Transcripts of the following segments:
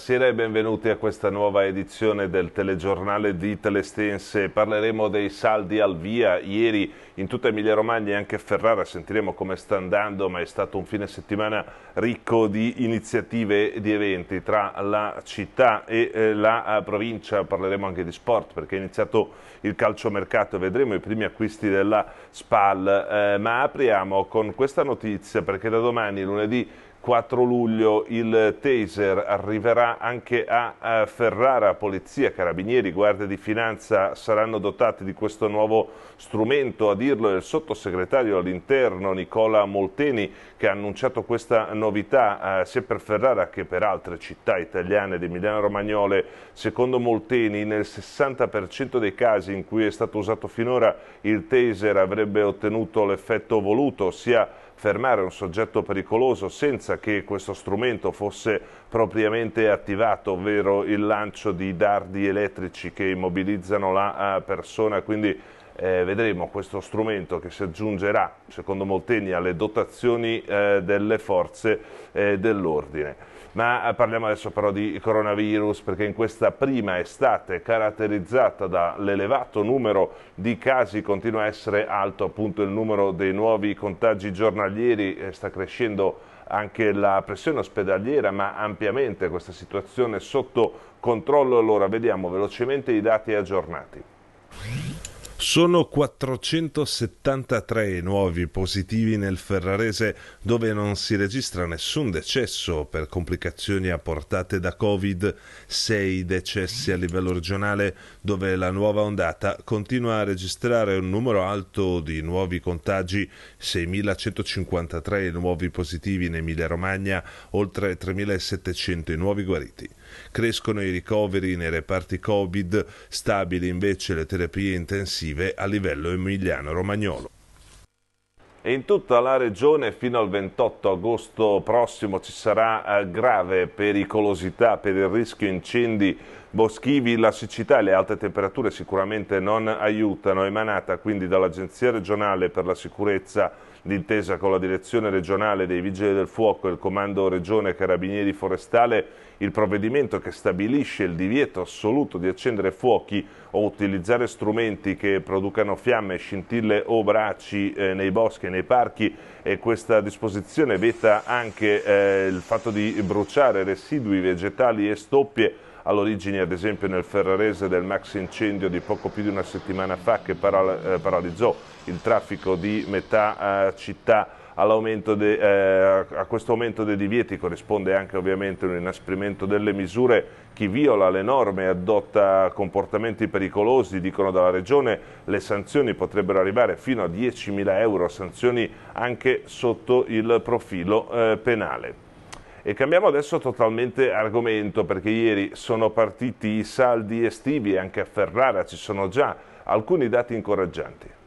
buonasera e benvenuti a questa nuova edizione del telegiornale di Telestense. Parleremo dei saldi al via. Ieri in tutta Emilia Romagna e anche a Ferrara sentiremo come sta andando, ma è stato un fine settimana ricco di iniziative e di eventi tra la città e eh, la eh, provincia. Parleremo anche di sport perché è iniziato il calciomercato e vedremo i primi acquisti della SPAL. Eh, ma apriamo con questa notizia perché da domani, lunedì, 4 luglio il taser arriverà anche a Ferrara, Polizia, Carabinieri, Guardia di Finanza saranno dotati di questo nuovo strumento, a dirlo è il sottosegretario all'interno Nicola Molteni che ha annunciato questa novità eh, sia per Ferrara che per altre città italiane di Emiliano Romagnole. Secondo Molteni nel 60% dei casi in cui è stato usato finora il taser avrebbe ottenuto l'effetto voluto, ossia fermare un soggetto pericoloso senza che questo strumento fosse propriamente attivato, ovvero il lancio di dardi elettrici che immobilizzano la eh, persona, quindi eh, vedremo questo strumento che si aggiungerà, secondo Molteni, alle dotazioni eh, delle forze eh, dell'ordine. Ma eh, parliamo adesso però di coronavirus perché in questa prima estate caratterizzata dall'elevato numero di casi continua a essere alto appunto il numero dei nuovi contagi giornalieri, eh, sta crescendo anche la pressione ospedaliera ma ampiamente questa situazione sotto controllo. Allora vediamo velocemente i dati aggiornati. Sono 473 nuovi positivi nel Ferrarese dove non si registra nessun decesso per complicazioni apportate da Covid, 6 decessi a livello regionale dove la nuova ondata continua a registrare un numero alto di nuovi contagi, 6.153 nuovi positivi in Emilia Romagna, oltre 3.700 i nuovi guariti. Crescono i ricoveri nei reparti Covid, stabili invece le terapie intensive a livello emiliano-romagnolo. In tutta la regione fino al 28 agosto prossimo ci sarà eh, grave pericolosità per il rischio incendi boschivi, la siccità e le alte temperature sicuramente non aiutano, emanata quindi dall'Agenzia regionale per la sicurezza d'intesa con la direzione regionale dei Vigili del Fuoco e il Comando Regione Carabinieri Forestale il provvedimento che stabilisce il divieto assoluto di accendere fuochi o utilizzare strumenti che producano fiamme, scintille o bracci eh, nei boschi e nei parchi. E questa disposizione veta anche eh, il fatto di bruciare residui vegetali e stoppie all'origine ad esempio nel Ferrarese del max incendio di poco più di una settimana fa che paral eh, paralizzò il traffico di metà eh, città de, eh, a questo aumento dei divieti corrisponde anche ovviamente un inasprimento delle misure. Chi viola le norme e adotta comportamenti pericolosi, dicono dalla Regione, le sanzioni potrebbero arrivare fino a 10.000 euro, sanzioni anche sotto il profilo eh, penale. E cambiamo adesso totalmente argomento perché ieri sono partiti i saldi estivi e anche a Ferrara ci sono già alcuni dati incoraggianti.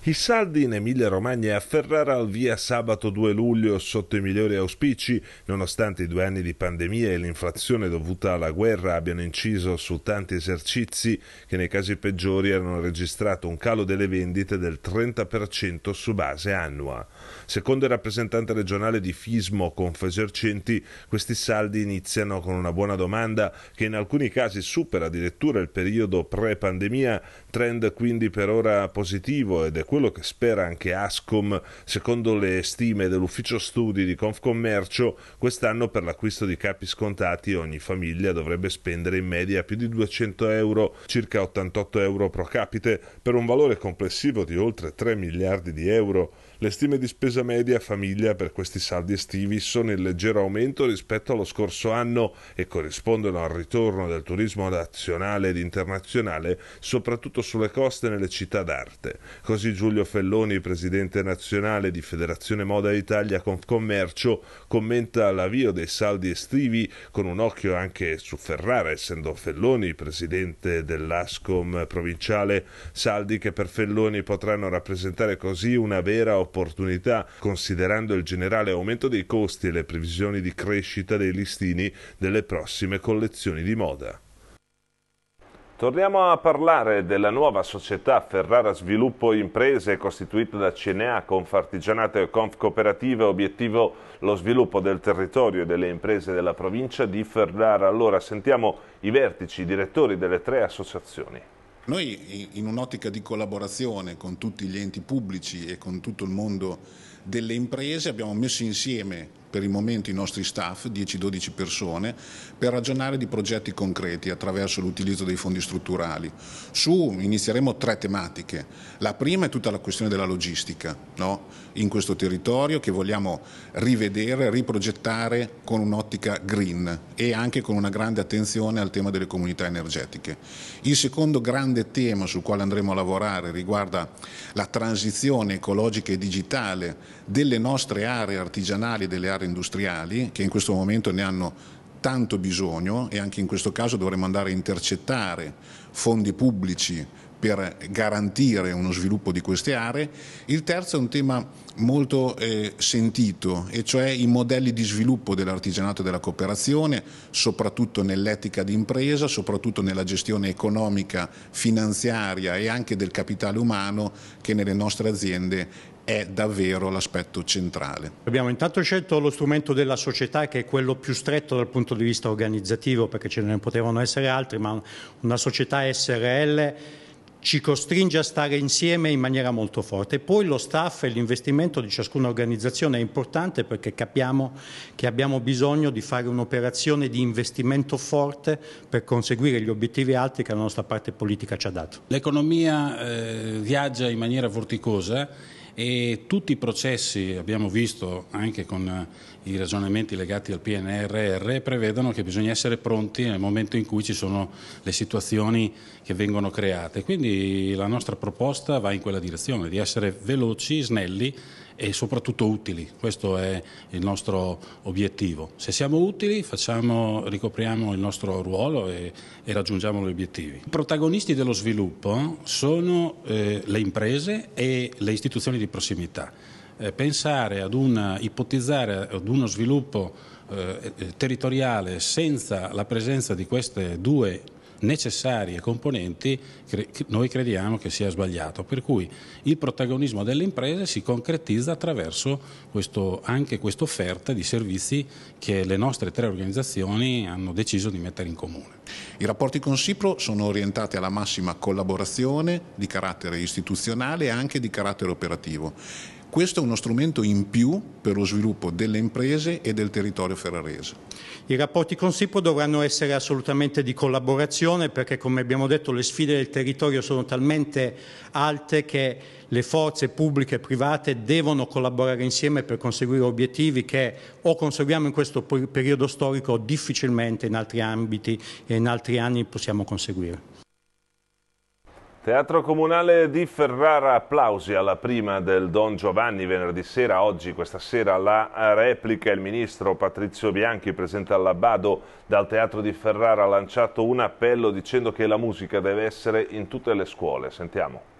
I saldi in Emilia-Romagna e a Ferrara al via sabato 2 luglio sotto i migliori auspici, nonostante i due anni di pandemia e l'inflazione dovuta alla guerra abbiano inciso su tanti esercizi che nei casi peggiori hanno registrato un calo delle vendite del 30% su base annua. Secondo il rappresentante regionale di Fismo Confesercenti, questi saldi iniziano con una buona domanda che in alcuni casi supera addirittura il periodo pre-pandemia, trend quindi per ora positivo ed è quello quello che spera anche Ascom, secondo le stime dell'ufficio studi di Confcommercio, quest'anno per l'acquisto di capi scontati ogni famiglia dovrebbe spendere in media più di 200 euro, circa 88 euro pro capite, per un valore complessivo di oltre 3 miliardi di euro. Le stime di spesa media famiglia per questi saldi estivi sono in leggero aumento rispetto allo scorso anno e corrispondono al ritorno del turismo nazionale ed internazionale, soprattutto sulle coste e nelle città d'arte. Così Giulio Felloni, presidente nazionale di Federazione Moda Italia Confcommercio, commenta l'avvio dei saldi estivi con un occhio anche su Ferrara, essendo Felloni presidente dell'Ascom provinciale, saldi che per Felloni potranno rappresentare così una vera opportunità opportunità, considerando il generale aumento dei costi e le previsioni di crescita dei listini delle prossime collezioni di moda. Torniamo a parlare della nuova società Ferrara Sviluppo Imprese costituita da CNA, Confartigianato e Conf Cooperative, obiettivo lo sviluppo del territorio e delle imprese della provincia di Ferrara. Allora sentiamo i vertici, i direttori delle tre associazioni. Noi in un'ottica di collaborazione con tutti gli enti pubblici e con tutto il mondo delle imprese abbiamo messo insieme per il momento i nostri staff, 10-12 persone, per ragionare di progetti concreti attraverso l'utilizzo dei fondi strutturali. Su inizieremo tre tematiche. La prima è tutta la questione della logistica no? in questo territorio che vogliamo rivedere, riprogettare con un'ottica green e anche con una grande attenzione al tema delle comunità energetiche. Il secondo grande tema sul quale andremo a lavorare riguarda la transizione ecologica e digitale delle nostre aree artigianali, delle aree industriali, che in questo momento ne hanno tanto bisogno e anche in questo caso dovremo andare a intercettare fondi pubblici per garantire uno sviluppo di queste aree. Il terzo è un tema molto eh, sentito, e cioè i modelli di sviluppo dell'artigianato e della cooperazione, soprattutto nell'etica di impresa, soprattutto nella gestione economica, finanziaria e anche del capitale umano che nelle nostre aziende è davvero l'aspetto centrale. Abbiamo intanto scelto lo strumento della società che è quello più stretto dal punto di vista organizzativo perché ce ne potevano essere altri, ma una società SRL ci costringe a stare insieme in maniera molto forte. poi lo staff e l'investimento di ciascuna organizzazione è importante perché capiamo che abbiamo bisogno di fare un'operazione di investimento forte per conseguire gli obiettivi alti che la nostra parte politica ci ha dato. L'economia eh, viaggia in maniera vorticosa e tutti i processi, abbiamo visto anche con eh, i ragionamenti legati al PNRR, prevedono che bisogna essere pronti nel momento in cui ci sono le situazioni che vengono create. Quindi la nostra proposta va in quella direzione, di essere veloci, snelli e soprattutto utili. Questo è il nostro obiettivo. Se siamo utili facciamo, ricopriamo il nostro ruolo e, e, raggiungiamo gli obiettivi. I protagonisti dello sviluppo sono eh, le imprese e le istituzioni di prossimità. Eh, pensare ad una, ipotizzare ad uno sviluppo eh, territoriale senza la presenza di queste due necessarie componenti noi crediamo che sia sbagliato, per cui il protagonismo delle imprese si concretizza attraverso questo, anche questa offerta di servizi che le nostre tre organizzazioni hanno deciso di mettere in comune. I rapporti con Cipro sono orientati alla massima collaborazione di carattere istituzionale e anche di carattere operativo questo è uno strumento in più per lo sviluppo delle imprese e del territorio ferrarese. I rapporti con SIPO dovranno essere assolutamente di collaborazione perché, come abbiamo detto, le sfide del territorio sono talmente alte che le forze pubbliche e private devono collaborare insieme per conseguire obiettivi che o conseguiamo in questo periodo storico o difficilmente in altri ambiti e in altri anni possiamo conseguire. Teatro Comunale di Ferrara, applausi alla prima del Don Giovanni venerdì sera, oggi questa sera la replica, il ministro Patrizio Bianchi presente all'Abbado dal Teatro di Ferrara ha lanciato un appello dicendo che la musica deve essere in tutte le scuole, sentiamo.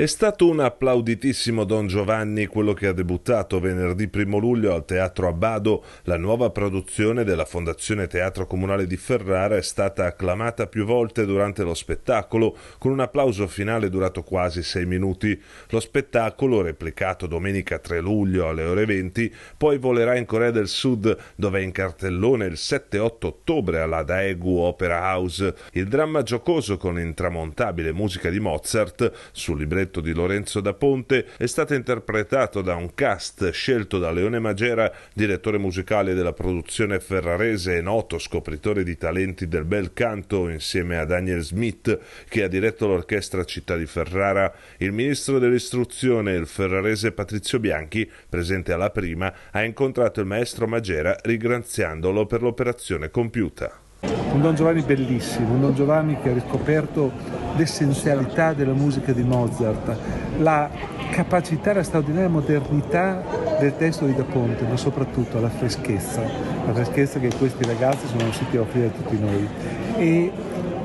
È stato un applauditissimo Don Giovanni quello che ha debuttato venerdì 1 luglio al Teatro Abbado. La nuova produzione della Fondazione Teatro Comunale di Ferrara è stata acclamata più volte durante lo spettacolo, con un applauso finale durato quasi sei minuti. Lo spettacolo, replicato domenica 3 luglio alle ore 20, poi volerà in Corea del Sud, dove è in cartellone il 7-8 ottobre alla Daegu Opera House. Il dramma giocoso con intramontabile musica di Mozart sul libretto libretto di Lorenzo da Ponte è stato interpretato da un cast scelto da Leone Magera, direttore musicale della produzione ferrarese e noto scopritore di talenti del bel canto, insieme a Daniel Smith, che ha diretto l'orchestra Città di Ferrara. Il ministro dell'istruzione, il ferrarese Patrizio Bianchi, presente alla prima, ha incontrato il maestro Magera ringraziandolo per l'operazione compiuta. Un Don Giovanni bellissimo, un Don Giovanni che ha riscoperto l'essenzialità della musica di Mozart, la capacità, la straordinaria modernità del testo di Da Ponte, ma soprattutto la freschezza, la freschezza che questi ragazzi sono riusciti a offrire a tutti noi. E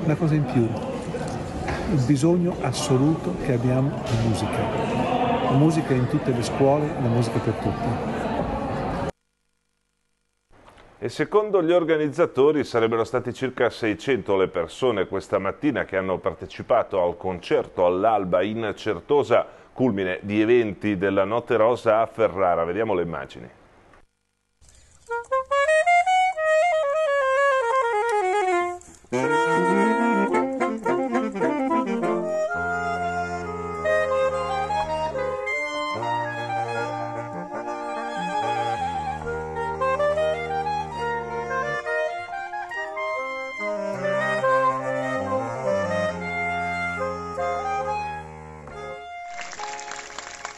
una cosa in più, il bisogno assoluto che abbiamo di musica. La musica in tutte le scuole, la musica per tutti. E secondo gli organizzatori sarebbero stati circa 600 le persone questa mattina che hanno partecipato al concerto all'alba in Certosa, culmine di eventi della Notte Rosa a Ferrara. Vediamo le immagini.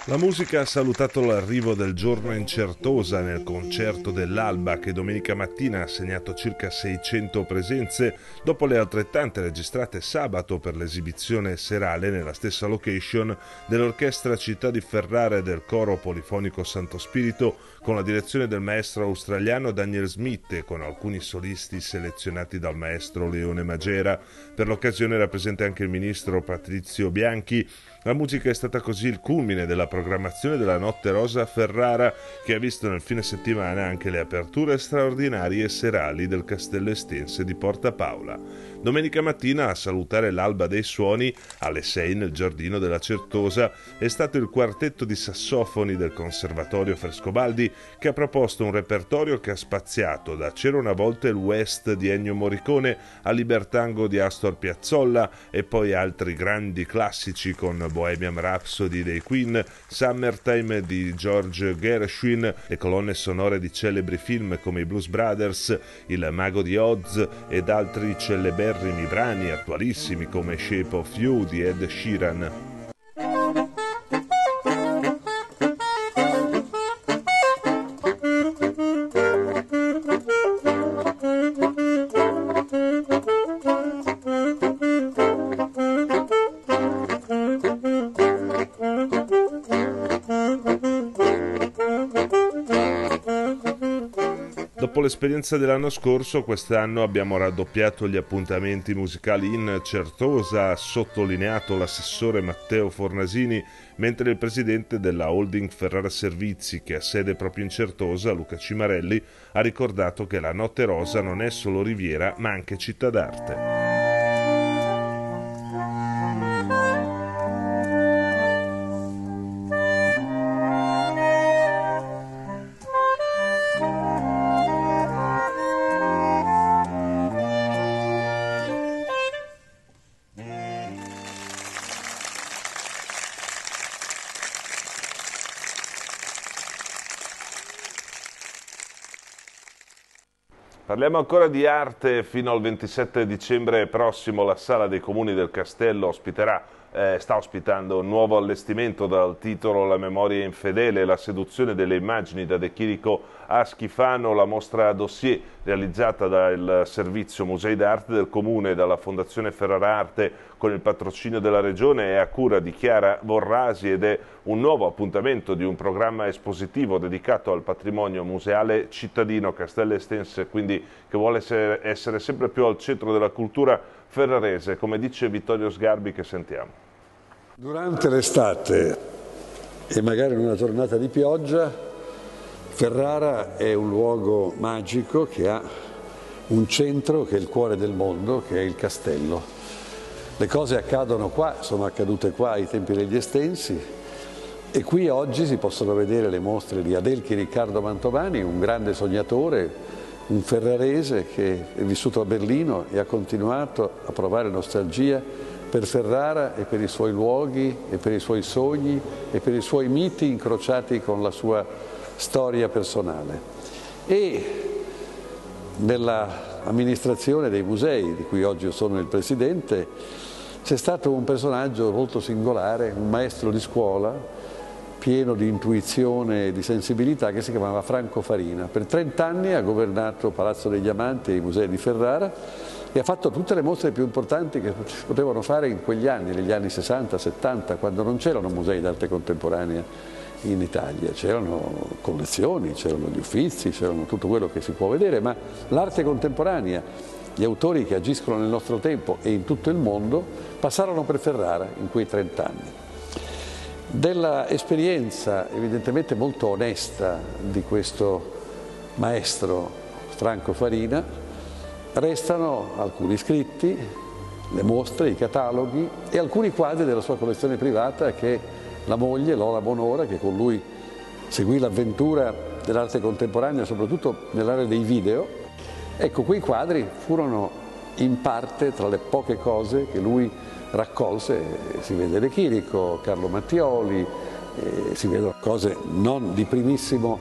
La musica ha salutato l'arrivo del giorno in Certosa nel concerto dell'Alba che domenica mattina ha segnato circa 600 presenze dopo le altrettante registrate sabato per l'esibizione serale nella stessa location dell'Orchestra Città di Ferrara e del Coro Polifonico Santo Spirito con la direzione del maestro australiano Daniel Smith e con alcuni solisti selezionati dal maestro Leone Magera. Per l'occasione era presente anche il ministro Patrizio Bianchi la musica è stata così il culmine della programmazione della Notte Rosa a Ferrara, che ha visto nel fine settimana anche le aperture straordinarie serali del Castello Estense di Porta Paola. Domenica mattina a salutare l'alba dei suoni, alle 6 nel giardino della Certosa, è stato il quartetto di sassofoni del Conservatorio Frescobaldi che ha proposto un repertorio che ha spaziato da C'era una volta il West di Ennio Morricone a Libertango di Astor Piazzolla e poi altri grandi classici con Bohemian Rhapsody dei Queen, Summertime di George Gershwin, le colonne sonore di celebri film come i Blues Brothers, Il Mago di Oz ed altri celeberrimi brani attualissimi come Shape of You di Ed Sheeran. L'esperienza dell'anno scorso, quest'anno abbiamo raddoppiato gli appuntamenti musicali in Certosa, ha sottolineato l'assessore Matteo Fornasini, mentre il presidente della holding Ferrara Servizi, che ha sede proprio in Certosa, Luca Cimarelli, ha ricordato che la Notte Rosa non è solo riviera, ma anche città d'arte. Parliamo ancora di arte, fino al 27 dicembre prossimo la Sala dei Comuni del Castello ospiterà eh, sta ospitando un nuovo allestimento dal titolo La memoria infedele, la seduzione delle immagini da De Chirico a Schifano, la mostra dossier realizzata dal Servizio Musei d'Arte del Comune e dalla Fondazione Ferrara Arte con il patrocinio della Regione è a cura di Chiara Vorrasi ed è un nuovo appuntamento di un programma espositivo dedicato al patrimonio museale cittadino castellestense, quindi che vuole essere sempre più al centro della cultura ferrarese, come dice Vittorio Sgarbi che sentiamo. Durante l'estate e magari in una giornata di pioggia, Ferrara è un luogo magico che ha un centro che è il cuore del mondo, che è il castello. Le cose accadono qua, sono accadute qua ai tempi degli estensi e qui oggi si possono vedere le mostre di Adelchi Riccardo Mantovani, un grande sognatore, un ferrarese che è vissuto a Berlino e ha continuato a provare nostalgia per Ferrara e per i suoi luoghi e per i suoi sogni e per i suoi miti incrociati con la sua storia personale. E nell'amministrazione dei musei, di cui oggi io sono il presidente, c'è stato un personaggio molto singolare, un maestro di scuola, pieno di intuizione e di sensibilità, che si chiamava Franco Farina. Per 30 anni ha governato Palazzo dei Diamanti e i musei di Ferrara e ha fatto tutte le mostre più importanti che potevano fare in quegli anni, negli anni 60-70, quando non c'erano musei d'arte contemporanea in Italia, c'erano collezioni, c'erano gli uffizi, c'erano tutto quello che si può vedere, ma l'arte contemporanea, gli autori che agiscono nel nostro tempo e in tutto il mondo, passarono per Ferrara in quei 30 anni. Della esperienza evidentemente molto onesta di questo maestro Franco Farina, restano alcuni scritti, le mostre, i cataloghi e alcuni quadri della sua collezione privata che la moglie, Lola Bonora, che con lui seguì l'avventura dell'arte contemporanea, soprattutto nell'area dei video, ecco, quei quadri furono in parte tra le poche cose che lui raccolse, si vede De Chirico, Carlo Mattioli, eh, si vedono cose non di primissimo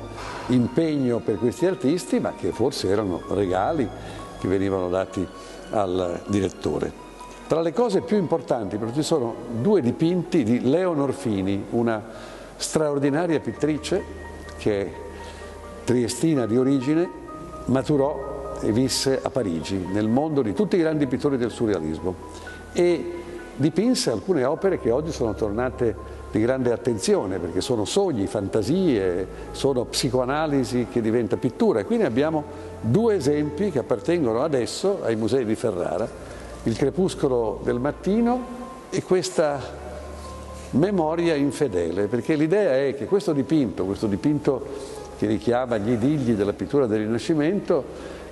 impegno per questi artisti, ma che forse erano regali che venivano dati al direttore. Tra le cose più importanti però ci sono due dipinti di Leonor Fini, una straordinaria pittrice che è triestina di origine, maturò e visse a Parigi, nel mondo di tutti i grandi pittori del surrealismo e dipinse alcune opere che oggi sono tornate di grande attenzione perché sono sogni, fantasie, sono psicoanalisi che diventa pittura. E quindi abbiamo due esempi che appartengono adesso ai musei di Ferrara, il crepuscolo del mattino e questa memoria infedele, perché l'idea è che questo dipinto, questo dipinto che richiama gli idilli della pittura del Rinascimento,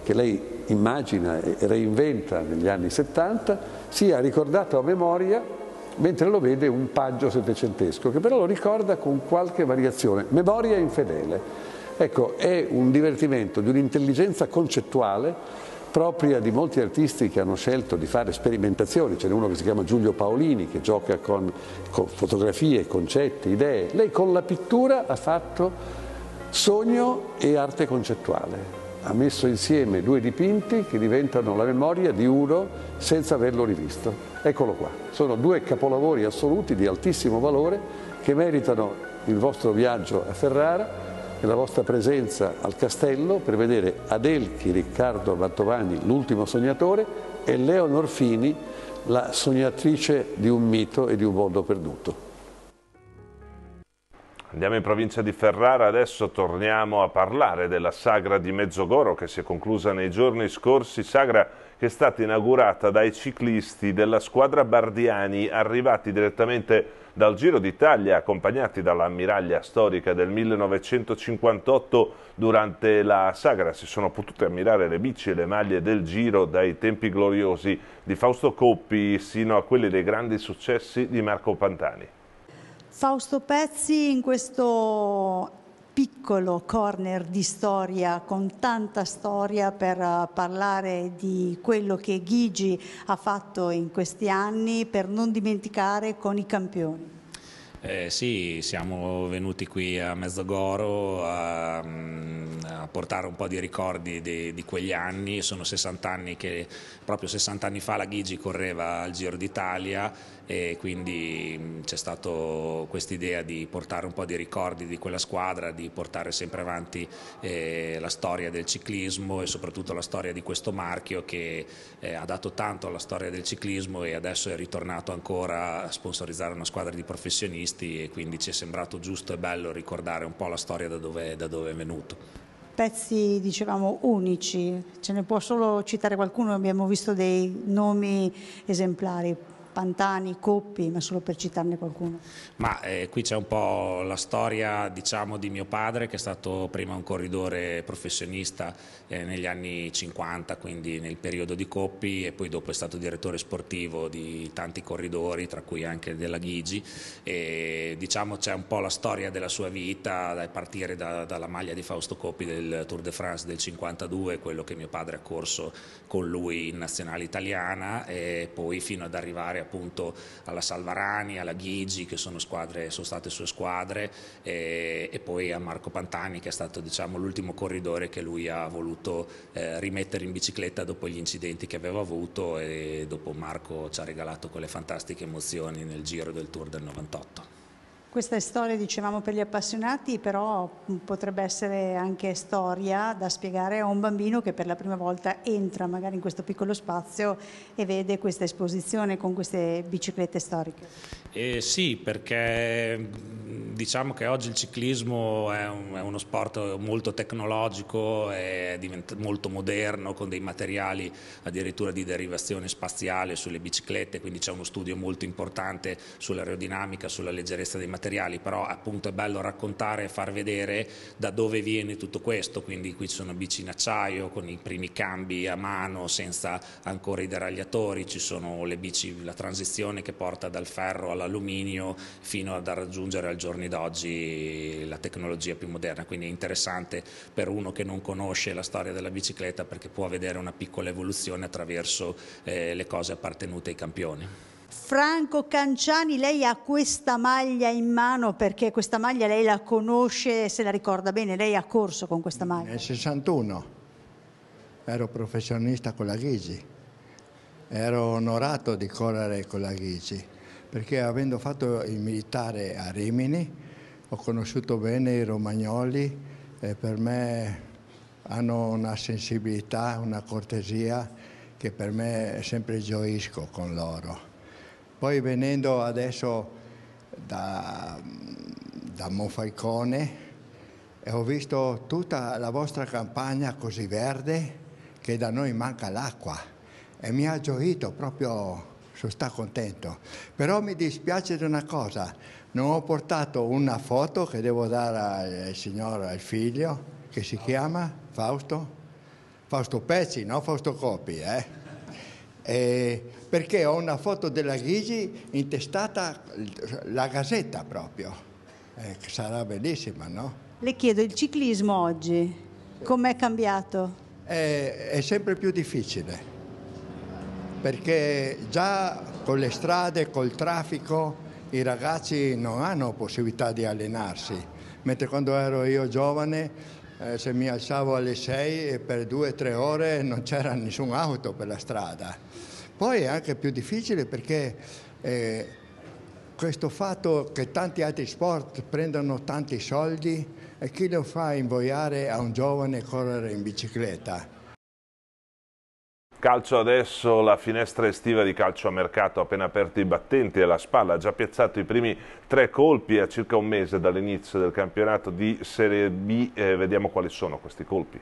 che lei immagina e reinventa negli anni 70, sia ricordato a memoria mentre lo vede un paggio settecentesco, che però lo ricorda con qualche variazione. Memoria infedele. Ecco, è un divertimento di un'intelligenza concettuale propria di molti artisti che hanno scelto di fare sperimentazioni, ce n'è uno che si chiama Giulio Paolini che gioca con, con fotografie, concetti, idee. Lei con la pittura ha fatto sogno e arte concettuale ha messo insieme due dipinti che diventano la memoria di uno senza averlo rivisto. Eccolo qua, sono due capolavori assoluti di altissimo valore che meritano il vostro viaggio a Ferrara e la vostra presenza al castello per vedere Adelchi Riccardo Mantovani, l'ultimo sognatore, e Leonor Fini, la sognatrice di un mito e di un mondo perduto. Andiamo in provincia di Ferrara, adesso torniamo a parlare della sagra di Mezzogoro che si è conclusa nei giorni scorsi, sagra che è stata inaugurata dai ciclisti della squadra Bardiani arrivati direttamente dal Giro d'Italia accompagnati dall'ammiraglia storica del 1958 durante la sagra si sono potute ammirare le bici e le maglie del Giro dai tempi gloriosi di Fausto Coppi sino a quelli dei grandi successi di Marco Pantani. Fausto Pezzi in questo piccolo corner di storia con tanta storia per eh, parlare di quello che Ghigi ha fatto in questi anni per non dimenticare con i campioni. Eh, sì, siamo venuti qui a Mezzogoro a, a, portare un po' di ricordi di, di, quegli anni, sono 60 anni che proprio 60 anni fa la Ghigi correva al Giro d'Italia e quindi c'è stata questa idea di portare un po' di ricordi di quella squadra, di portare sempre avanti eh, la storia del ciclismo e soprattutto la storia di questo marchio che eh, ha dato tanto alla storia del ciclismo e adesso è ritornato ancora a sponsorizzare una squadra di professionisti e quindi ci è sembrato giusto e bello ricordare un po' la storia da dove, da dove è venuto pezzi, dicevamo, unici, ce ne può solo citare qualcuno, abbiamo visto dei nomi esemplari. Pantani, Coppi, ma solo per citarne qualcuno. Ma eh, qui c'è un po' la storia diciamo, di mio padre che è stato prima un corridore professionista eh, negli anni 50, quindi nel periodo di Coppi e poi dopo è stato direttore sportivo di tanti corridori, tra cui anche della Ghigi e diciamo c'è un po' la storia della sua vita a partire da, dalla maglia di Fausto Coppi del Tour de France del 52, quello che mio padre ha corso con lui in nazionale italiana e poi fino ad arrivare appunto alla Salvarani, alla Ghigi che sono, squadre, sono state sue squadre e, e, poi a Marco Pantani che è stato diciamo, l'ultimo corridore che lui ha voluto eh, rimettere in bicicletta dopo gli incidenti che aveva avuto e dopo Marco ci ha regalato quelle fantastiche emozioni nel giro del Tour del 98. Questa è storia, dicevamo, per gli appassionati, però potrebbe essere anche storia da spiegare a un bambino che per la prima volta entra magari in questo piccolo spazio e vede questa esposizione con queste biciclette storiche. Eh, sì, perché diciamo che oggi il ciclismo è, un, è uno sport molto tecnologico, è molto moderno, con dei materiali addirittura di derivazione spaziale sulle biciclette, quindi c'è uno studio molto importante sull'aerodinamica, sulla leggerezza dei materiali, però appunto è bello raccontare e far vedere da dove viene tutto questo, quindi qui ci sono bici in acciaio con i primi cambi a mano senza ancora i deragliatori, ci sono le bici, la transizione che porta dal ferro all'alluminio fino ad raggiungere al giorni d'oggi la tecnologia più moderna, quindi è interessante per uno che non conosce la storia della bicicletta perché può vedere una piccola evoluzione attraverso eh, le cose appartenute ai campioni. Franco Canciani, lei ha questa maglia in mano perché questa maglia lei la conosce, se la ricorda bene, lei ha corso con questa maglia? Nel 61 ero professionista con la Ghigi, ero onorato di correre con la Ghigi perché avendo fatto il militare a Rimini ho conosciuto bene i romagnoli e per me hanno una sensibilità, una cortesia che per me sempre gioisco con loro. Poi venendo adesso da, da Monfalcone e ho visto tutta la vostra campagna così verde che da noi manca l'acqua e mi ha gioito proprio, sono stato contento. Però mi dispiace di una cosa, non ho portato una foto che devo dare al signore, al figlio, che si chiama Fausto, Fausto Pezzi, no Fausto Copi, eh? Eh, perché ho una foto della Ghigi intestata la Gazzetta proprio, eh, sarà bellissima, no? Le chiedo, il ciclismo oggi, com'è cambiato? È, è sempre più difficile, perché già con le strade, col traffico, i ragazzi non hanno possibilità di allenarsi, mentre quando ero io giovane eh, se mi alzavo alle 6 e per due o tre ore non c'era nessuna auto per la strada. Poi è anche più difficile perché eh, questo fatto che tanti altri sport prendono tanti soldi e chi lo fa invoiare a un giovane correre in bicicletta? Calcio adesso, la finestra estiva di calcio a mercato, appena aperti i battenti e la spalla, ha già piazzato i primi tre colpi a circa un mese dall'inizio del campionato di Serie B, eh, vediamo quali sono questi colpi.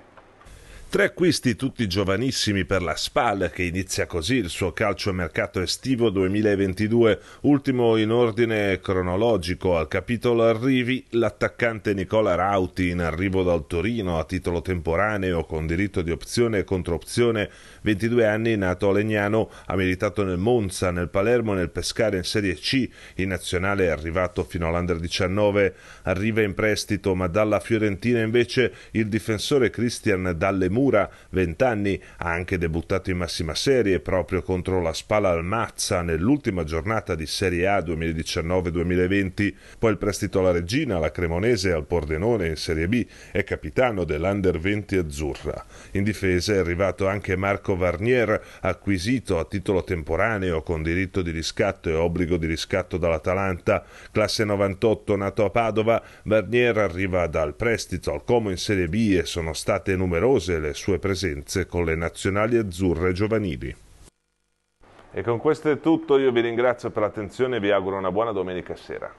Tre acquisti tutti giovanissimi per la SPAL che inizia così il suo calcio mercato estivo 2022, ultimo in ordine cronologico al capitolo arrivi l'attaccante Nicola Rauti in arrivo dal Torino a titolo temporaneo con diritto di opzione e controopzione, 22 anni, nato a Legnano, ha militato nel Monza, nel Palermo, nel Pescara in Serie C, in nazionale è arrivato fino all'Under 19, arriva in prestito ma dalla Fiorentina invece il difensore Christian Dalle Mura, 20 anni, ha anche debuttato in massima serie proprio contro la Spala al Mazza nell'ultima giornata di Serie A 2019-2020, poi il prestito alla Regina, alla Cremonese e al Pordenone in Serie B, è capitano dell'Under 20 azzurra. In difesa è arrivato anche Marco Varnier, acquisito a titolo temporaneo con diritto di riscatto e obbligo di riscatto dall'Atalanta, classe 98 nato a Padova, Varnier arriva dal prestito al Como in Serie B e sono state numerose sue presenze con le nazionali azzurre giovanili. E con questo è tutto, io vi ringrazio per l'attenzione e vi auguro una buona domenica sera.